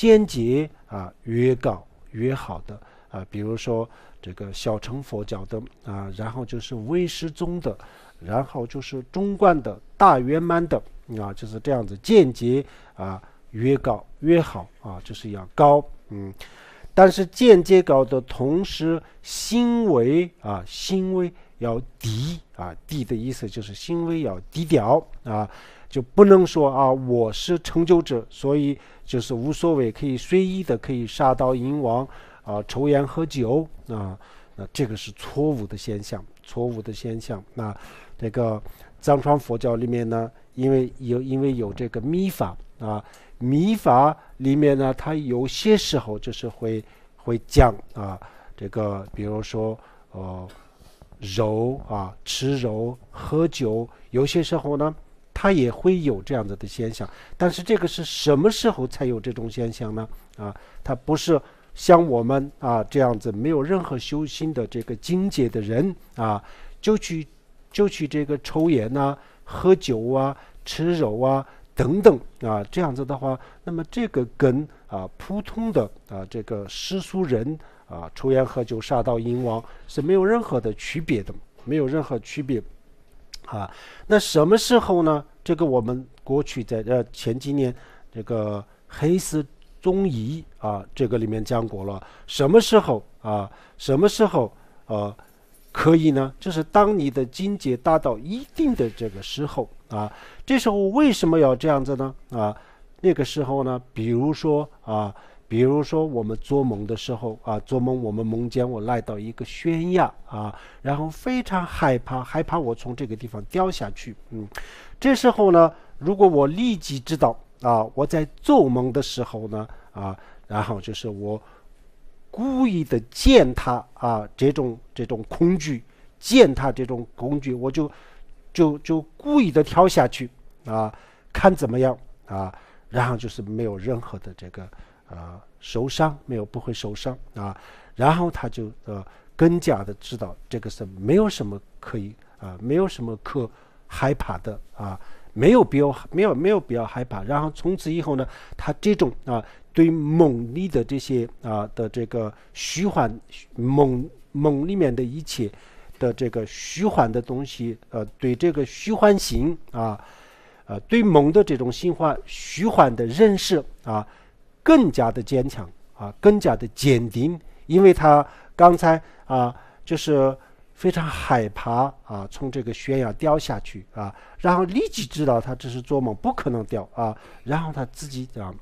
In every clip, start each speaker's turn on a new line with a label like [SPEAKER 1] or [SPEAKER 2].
[SPEAKER 1] 间接啊越高越好的啊，比如说这个小乘佛教的啊，然后就是唯识宗的，然后就是中观的大圆满的啊，就是这样子间接啊越高越好啊，就是要高嗯。但是间接高的同时，行为啊，行为要低啊，低的意思就是行为要低调啊，就不能说啊，我是成就者，所以就是无所谓，可以随意的可以杀到淫王啊，抽烟喝酒啊，那这个是错误的现象，错误的现象。那这个藏传佛教里面呢，因为有因为有这个密法啊。密法里面呢，它有些时候就是会会讲啊，这个比如说呃，肉啊，吃肉、喝酒，有些时候呢，它也会有这样子的现象。但是这个是什么时候才有这种现象呢？啊，它不是像我们啊这样子没有任何修心的这个境界的人啊，就去就去这个抽烟呐、喝酒啊、吃肉啊。等等啊，这样子的话，那么这个跟啊普通的啊这个世俗人啊抽烟喝酒杀盗淫王是没有任何的区别的，没有任何区别啊。那什么时候呢？这个我们过去在呃前几年这个黑丝中医啊这个里面讲过了，什么时候啊？什么时候呃可以呢？就是当你的境界达到一定的这个时候。啊，这时候为什么要这样子呢？啊，那个时候呢，比如说啊，比如说我们做梦的时候啊，做梦我们梦见我来到一个悬崖啊，然后非常害怕，害怕我从这个地方掉下去。嗯，这时候呢，如果我立即知道啊，我在做梦的时候呢，啊，然后就是我故意的践踏啊，这种这种恐惧，践踏这种恐惧，我就。就就故意的跳下去啊，看怎么样啊，然后就是没有任何的这个呃受伤，没有不会受伤啊，然后他就呃更加的知道这个是没有什么可以啊，没有什么可害怕的啊，没有必要没有没有必要害怕，然后从此以后呢，他这种啊对梦里的这些啊的这个虚幻梦梦里面的一切。的这个虚幻的东西，呃，对这个虚幻性啊，呃，对梦的这种虚幻虚幻的认识啊，更加的坚强啊，更加的坚定，因为他刚才啊，就是非常害怕啊，从这个悬崖掉下去啊，然后立即知道他这是做梦，不可能掉啊，然后他自己啊。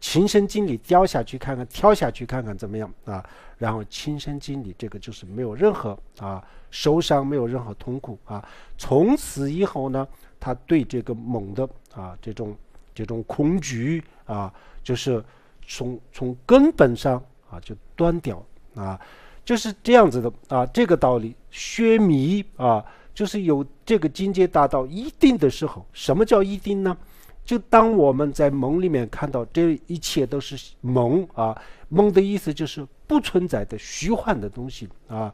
[SPEAKER 1] 亲身经历掉下去看看，跳下去看看怎么样啊？然后亲身经历这个就是没有任何啊受伤，没有任何痛苦啊。从此以后呢，他对这个猛的啊这种这种恐惧啊，就是从从根本上啊就断掉啊，就是这样子的啊。这个道理，学迷啊，就是有这个境界达到一定的时候，什么叫一定呢？就当我们在梦里面看到这一切都是梦啊，梦的意思就是不存在的虚幻的东西啊，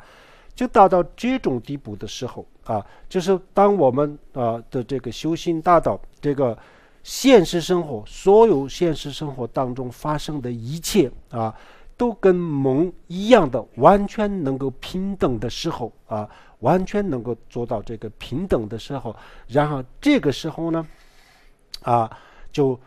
[SPEAKER 1] 就达到这种地步的时候啊，就是当我们啊的这个修行达到这个现实生活，所有现实生活当中发生的一切啊，都跟梦一样的，完全能够平等的时候啊，完全能够做到这个平等的时候，然后这个时候呢？啊，就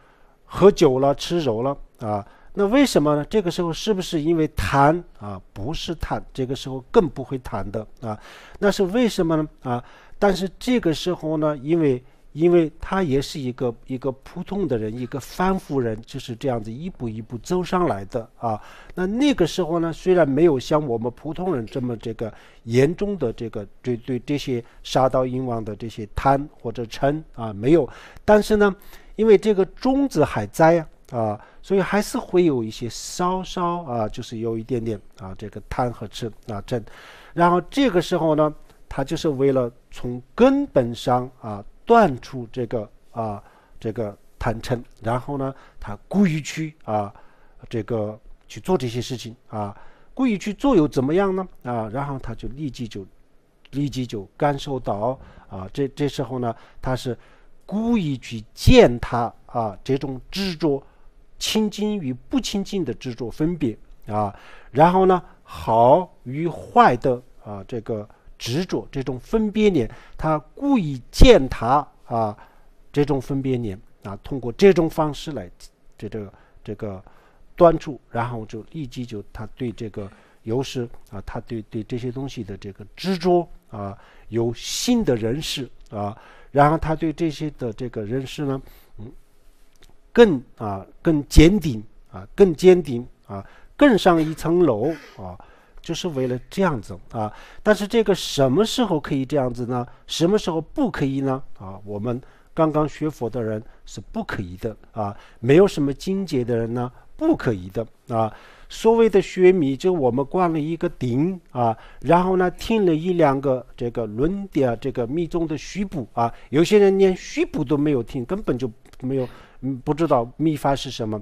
[SPEAKER 1] 喝酒了，吃肉了啊？那为什么呢？这个时候是不是因为贪啊？不是贪，这个时候更不会贪的啊。那是为什么呢？啊？但是这个时候呢，因为。因为他也是一个一个普通的人，一个凡夫人，就是这样子一步一步走上来的啊。那那个时候呢，虽然没有像我们普通人这么这个严重的这个对对这些杀盗淫妄的这些贪或者嗔啊没有，但是呢，因为这个种子还在呀啊，所以还是会有一些稍稍啊，就是有一点点啊这个贪和嗔啊嗔。然后这个时候呢，他就是为了从根本上啊。断除这个啊，这个贪嗔，然后呢，他故意去啊，这个去做这些事情啊，故意去做又怎么样呢？啊，然后他就立即就立即就感受到啊，这这时候呢，他是故意去践踏啊，这种执着清净与不清净的执着分别啊，然后呢，好与坏的啊这个执着这种分别念，他故意践踏啊这种分别念啊，通过这种方式来这这个这个端出，然后就立即就他对这个由是啊，他对对这些东西的这个执着啊，有新的认识啊，然后他对这些的这个认识呢。嗯更啊，更坚定啊，更坚定啊，更上一层楼啊，就是为了这样子啊。但是这个什么时候可以这样子呢？什么时候不可以呢？啊，我们刚刚学佛的人是不可以的啊。没有什么境界的人呢，不可以的啊。所谓的学密，就我们灌了一个顶啊，然后呢，听了一两个这个论点，这个密宗的虚部啊。有些人连虚部都没有听，根本就没有。嗯，不知道秘法是什么。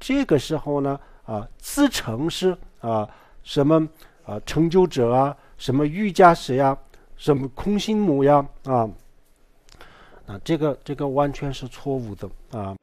[SPEAKER 1] 这个时候呢，啊，自称是啊什么啊成就者啊，什么瑜伽师呀，什么空心母呀，啊，啊，这个这个完全是错误的啊。